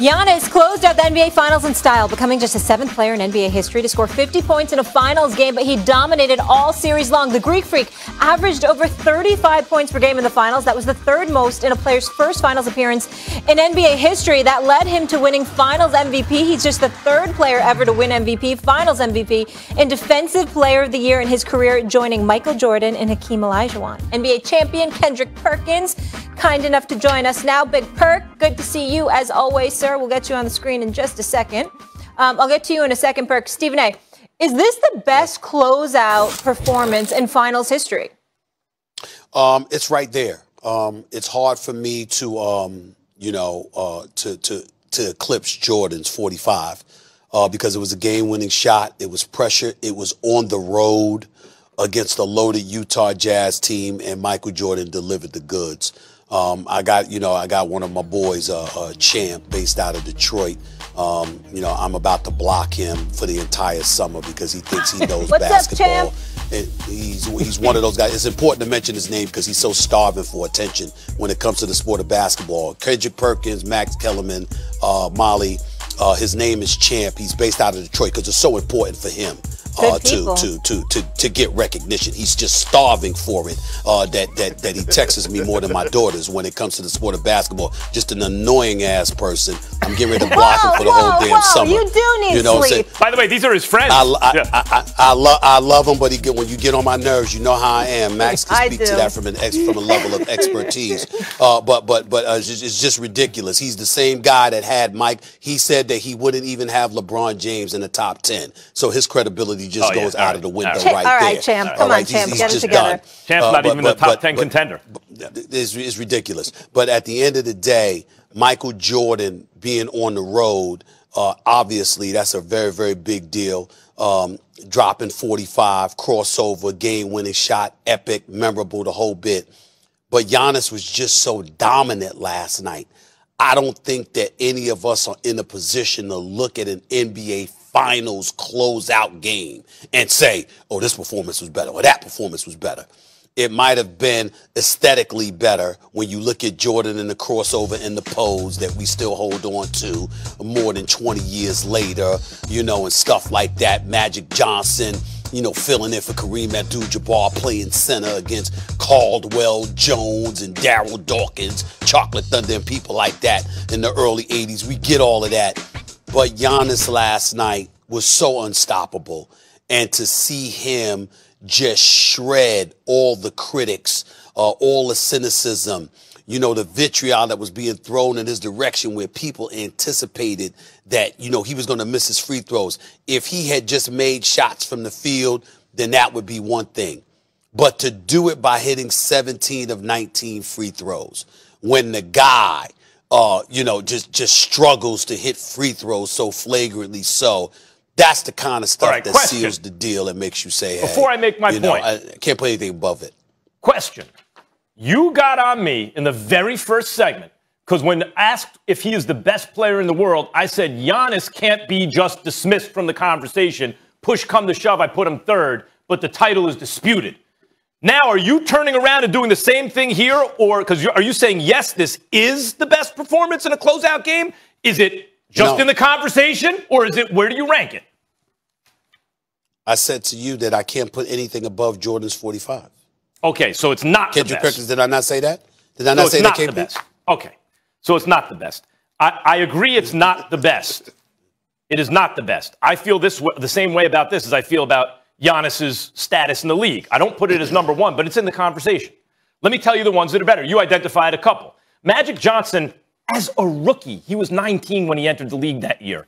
Giannis closed out the NBA Finals in style, becoming just the seventh player in NBA history to score 50 points in a Finals game, but he dominated all series long. The Greek Freak averaged over 35 points per game in the Finals. That was the third most in a player's first Finals appearance in NBA history. That led him to winning Finals MVP. He's just the third player ever to win MVP, Finals MVP, and Defensive Player of the Year in his career, joining Michael Jordan and Hakeem Olajuwon. NBA champion Kendrick Perkins, kind enough to join us now. Big Perk, good to see you as always, sir. We'll get you on the screen in just a second. Um, I'll get to you in a second, Perk. Stephen A. Is this the best closeout performance in finals history? Um, it's right there. Um, it's hard for me to, um, you know, uh, to to to eclipse Jordan's 45 uh, because it was a game-winning shot. It was pressure. It was on the road against a loaded Utah Jazz team, and Michael Jordan delivered the goods. Um, I got, you know, I got one of my boys, uh, a champ based out of Detroit. Um, you know, I'm about to block him for the entire summer because he thinks he knows What's basketball. Up, champ? he's he's one of those guys. It's important to mention his name because he's so starving for attention when it comes to the sport of basketball. Kendrick Perkins, Max Kellerman, uh, Molly. Uh, his name is Champ. He's based out of Detroit because it's so important for him uh, to, to, to, to, to get recognition. He's just starving for it. Uh, that, that, that he texts me more than my daughters when it comes to the sport of basketball. Just an annoying ass person. I'm getting ready to block him for the whole damn whoa, summer. You do need you know sleep. By the way, these are his friends. I, I, Yeah. I, I, I, love I love him, but he get, when you get on my nerves, you know how I am. Max can I speak to that from an ex, from a level of expertise. Uh, but but but uh, it's, just, it's just ridiculous. He's the same guy that had Mike. He said that he wouldn't even have LeBron James in the top ten, so his credibility just Oh, yeah. goes All out right. of the window right, Cha- right all right, there. champ. All Come on, right, he's- champ. he's Get it together. done. Champ's Uh, not but- even the top but- 10 but- contender. it's, it's ridiculous. But at the end of the day, Michael Jordan being on the road, uh, obviously that's a very, very big deal. Um, dropping 45, crossover, game winning shot, epic, memorable, the whole bit. But Giannis was just so dominant last night. I don't think that any of us are in a position to look at an NBA Finals closeout game and say, oh, this performance was better or that performance was better. It might have been aesthetically better when you look at Jordan and the crossover and the pose that we still hold on to more than 20 years later, you know, and stuff like that. Magic Johnson, you know, filling in for Kareem Abdul-Jabbar, playing center against Caldwell Jones and Daryl Dawkins, Chocolate Thunder, and people like that in the early 80s. We get all of that. But Giannis last night was so unstoppable. And to see him just shred all the critics, uh, all the cynicism, you know, the vitriol that was being thrown in his direction where people anticipated that, you know, he was going to miss his free throws. If he had just made shots from the field, then that would be one thing. But to do it by hitting 17 of 19 free throws when the guy, uh, you know, just just struggles to hit free throws so flagrantly so. That's the kind of stuff right, that question. seals the deal and makes you say, hey, Before I make my you know, point. I can't put anything above it. Question. You got on me in the very first segment because when asked if he is the best player in the world, I said Giannis can't be just dismissed from the conversation. Push come to shove, I put him third, but the title is disputed. Now, are you turning around and doing the same thing here, or because are you saying yes, this is the best performance in a closeout game? Is it just No. in the conversation, or is it where do you rank it? I said to you that I can't put anything above Jordan's 45. Okay, so it's not the Kendrick. Perkins, did I not say that? Did I So not it's say not that, the best. Okay. So it's not the best. I, I agree it's not the best. It is not the best. I feel this the same way about this as I feel about Giannis's status in the league. I don't put it as number one, but it's in the conversation. Let me tell you the ones that are better. You identified a couple. Magic Johnson, as a rookie, he was 19 when he entered the league that year,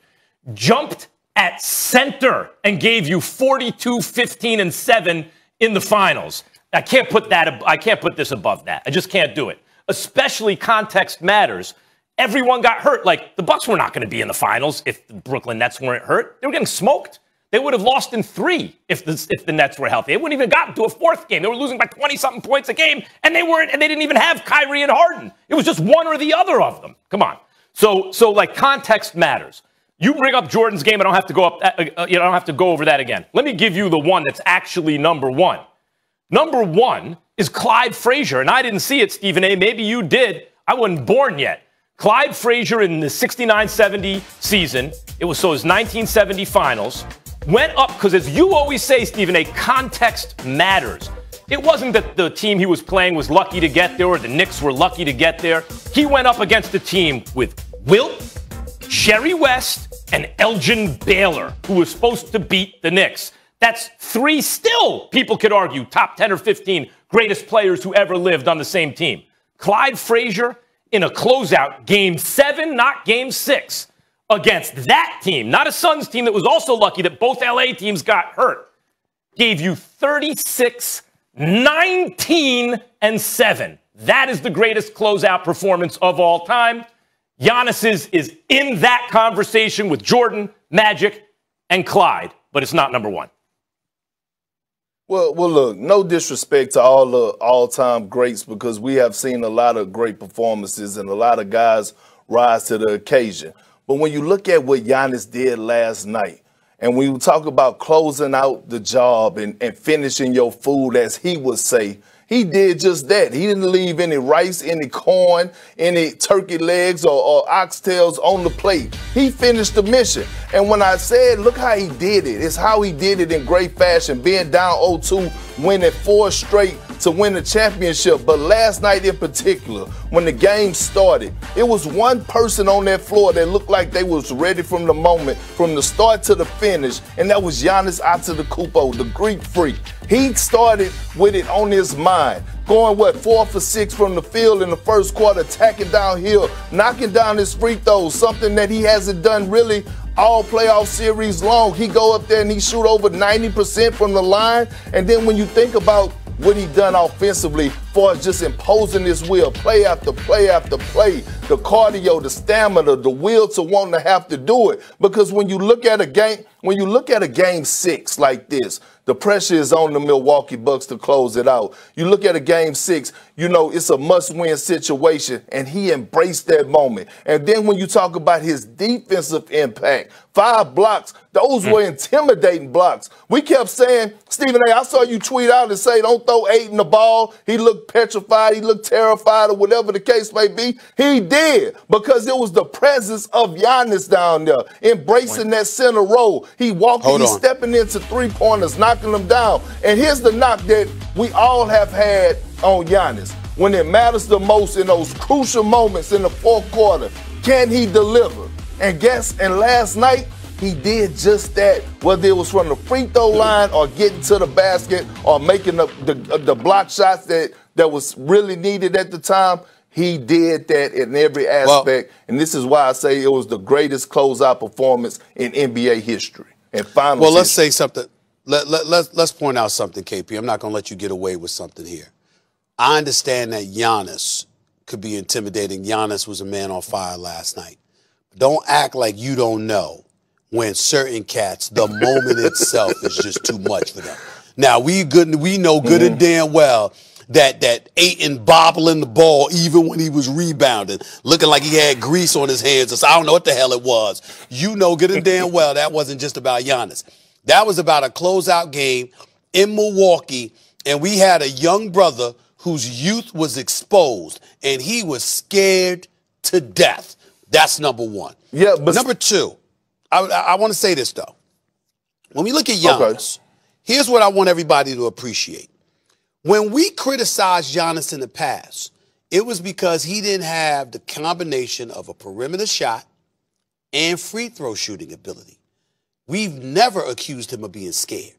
jumped at center and gave you 42, 15, and 7 in the finals. I can't put that I can't put this above that. I just can't do it. Especially context matters. Everyone got hurt. Like the Bucks were not going to be in the finals if the Brooklyn Nets weren't hurt. They were getting smoked. They would have lost in three if the, if the Nets were healthy. They wouldn't even gotten to a fourth game. They were losing by 20 something points a game, and they weren't, and they didn't even have Kyrie and Harden. It was just one or the other of them. Come on. So, so like context matters. You bring up Jordan's game, I don't have to go up. Uh, uh, you know, I don't have to go over that again. Let me give you the one that's actually number one. Number one is Clyde Frazier, and I didn't see it, Stephen A. Maybe you did. I wasn't born yet. Clyde Frazier in the 69 70 season, it was so his 1970 finals, went up because, as you always say, Stephen, a context matters. It wasn't that the team he was playing was lucky to get there or the Knicks were lucky to get there. He went up against a team with Wilt, Jerry West, and Elgin Baylor, who was supposed to beat the Knicks. That's three still, people could argue, top 10 or 15 greatest players who ever lived on the same team. Clyde Frazier in a closeout, game seven, not game six, against that team, not a Suns team that was also lucky that both LA teams got hurt, gave you 36 19 and 7. That is the greatest closeout performance of all time. Giannis's is in that conversation with Jordan, Magic, and Clyde, but it's not number one. Well, well, look, no disrespect to all the all-time greats because we have seen a lot of great performances and a lot of guys rise to the occasion. But when you look at what Giannis did last night, and when you talk about closing out the job and, and finishing your food, as he would say, he did just that. He didn't leave any rice, any corn, any turkey legs or, or oxtails on the plate. He finished the mission. And when I said, look how he did it, it's how he did it in great fashion, being down 0-2, winning four straight to win the championship. But last night in particular, when the game started, it was one person on that floor that looked like they was ready from the moment, from the start to the finish, and that was Giannis Antetokounmpo, the Greek freak. He started with it on his mind. Going what four for six from the field in the first quarter, attacking downhill, knocking down his free throws, something that he hasn't done really all playoff series long. He go up there and he shoot over 90% from the line. And then when you think about what he done offensively for just imposing his will, play after play after play, the cardio, the stamina, the will to want to have to do it. Because when you look at a game, when you look at a game six like this, the pressure is on the Milwaukee Bucks to close it out. You look at a game six, you know, it's a must win situation, and he embraced that moment. And then when you talk about his defensive impact, five blocks, those hmm. were intimidating blocks. We kept saying, Stephen A., I saw you tweet out and say, don't throw Ayton the ball. He looked petrified, he looked terrified, or whatever the case may be. He did because it was the presence of Giannis down there, embracing that center role. He walking, he's stepping into three pointers, knocking them down. And here's the knock that we all have had on Giannis. When it matters the most in those crucial moments in the fourth quarter, can he deliver? And guess, and last night, he did just that, whether it was from the free throw line or getting to the basket or making the, the, the block shots that, that was really needed at the time. He did that in every aspect, well, and this is why I say it was the greatest closeout performance in NBA history and finals. Well, let's history. say something. Let, let, let, let's point out something, KP. I'm not going to let you get away with something here. I understand that Giannis could be intimidating. Giannis was a man on fire last night. Don't act like you don't know when certain cats, the moment itself is just too much for them. Now we good, we know good mm-hmm. and damn well that that ate Ayton bobbling the ball even when he was rebounding, looking like he had grease on his hands. So I don't know what the hell it was. You know good and damn well that wasn't just about Giannis. That was about a closeout game in Milwaukee, and we had a young brother whose youth was exposed, and he was scared to death. That's number one. Yeah, but number two, I, I want to say this though. When we look at Giannis, okay. here's what I want everybody to appreciate. When we criticized Giannis in the past, it was because he didn't have the combination of a perimeter shot and free throw shooting ability. We've never accused him of being scared.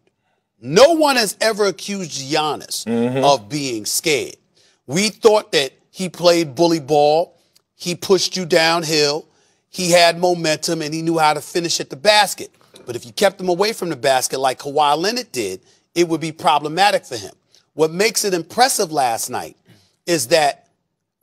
No one has ever accused Giannis mm-hmm. of being scared. We thought that he played bully ball, he pushed you downhill, he had momentum, and he knew how to finish at the basket. But if you kept him away from the basket like Kawhi Leonard did, it would be problematic for him. What makes it impressive last night is that,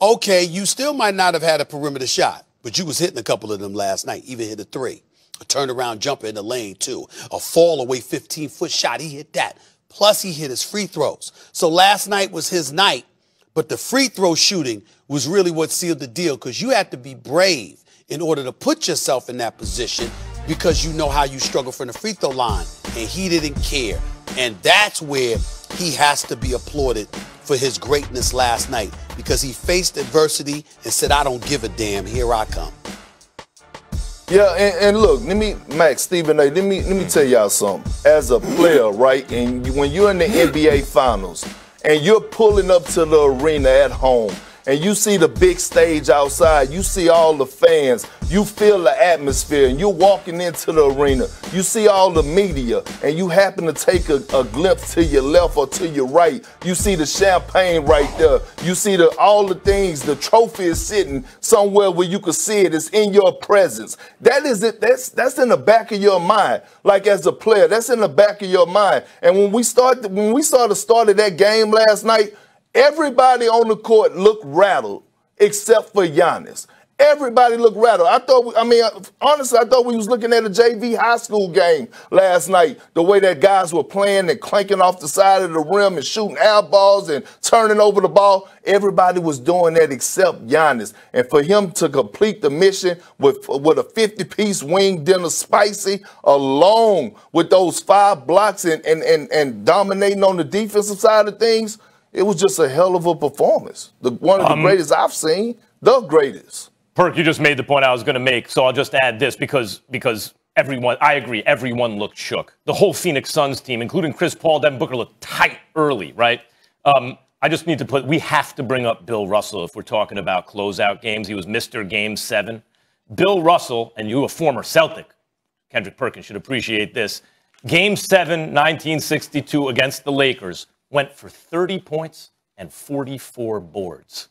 okay, you still might not have had a perimeter shot, but you was hitting a couple of them last night, even hit a three. A turnaround jumper in the lane, too. A fall away 15 foot shot, he hit that. Plus, he hit his free throws. So last night was his night, but the free throw shooting was really what sealed the deal because you had to be brave in order to put yourself in that position because you know how you struggle from the free throw line. And he didn't care. And that's where he has to be applauded for his greatness last night because he faced adversity and said, I don't give a damn. Here I come. Yeah, and, and, look, let me, Max, Stephen A. Let me let me tell y'all something. As a player, right, and when you're in the NBA Finals and you're pulling up to the arena at home and you see the big stage outside, you see all the fans, you feel the atmosphere, and you're walking into the arena, you see all the media, and you happen to take a, a glimpse to your left or to your right, you see the champagne right there, you see the all the things, the trophy is sitting somewhere where you can see it, it's in your presence. That is it, that's that's in the back of your mind. Like as a player, that's in the back of your mind. And when we start when we started started that game last night, Everybody on the court looked rattled except for Giannis. Everybody looked rattled. I thought, I mean, honestly, I thought we was looking at a JV high school game last night. The way that guys were playing and clanking off the side of the rim and shooting air balls and turning over the ball. Everybody was doing that except Giannis. And for him to complete the mission with, with a 50-piece wing dinner spicy, along with those five blocks and, and, and, and dominating on the defensive side of things – it was just a hell of a performance. The one of the um, greatest I've seen, the greatest. Perk, you just made the point I was going to make, so I'll just add this because because everyone, I agree, everyone looked shook. The whole Phoenix Suns team, including Chris Paul, Devin Booker, looked tight early, right? Um, I just need to put, we have to bring up Bill Russell if we're talking about closeout games. He was Mr. Game 7. Bill Russell, and you, a former Celtic, Kendrick Perkins should appreciate this. Game 7, 1962 against the Lakers went for 30 points and 44 boards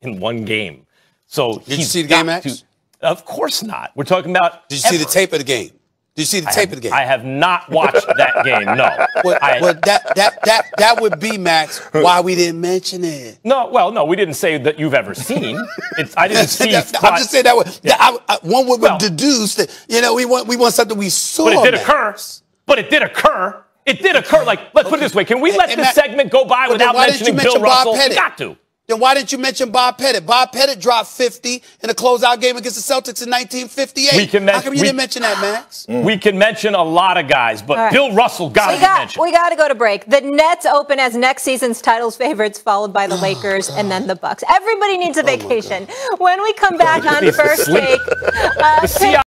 in one game. So did you see the game, Max? To, of course not. We're talking about. Did you ever. see the tape of the game? Did you see the I tape have, of the game? I have not watched that game. No. Well, well, that that that that would be Max. Why we didn't mention it? No. Well, no, we didn't say that you've ever seen. It's, I didn't see. that, I'm just saying that. Would, yeah. I, I, one would well, deduce that you know we want we want something we saw. But it did Max. occur. But it did occur. It did occur. Like, let's okay. put it this way: Can we let and, this segment go by without mentioning mention Bill Bob Russell? Pettit? We got to. Then why didn't you mention Bob Pettit? Bob Pettit dropped 50 in a closeout game against the Celtics in 1958. We can men- How come you we, didn't mention that, Max? Mm. We can mention a lot of guys, but right. Bill Russell got to got, mentioned. We got to go to break. The Nets open as next season's titles favorites, followed by the oh, Lakers God. and then the Bucks. Everybody needs a oh, vacation. Oh when we come back on First Take, uh,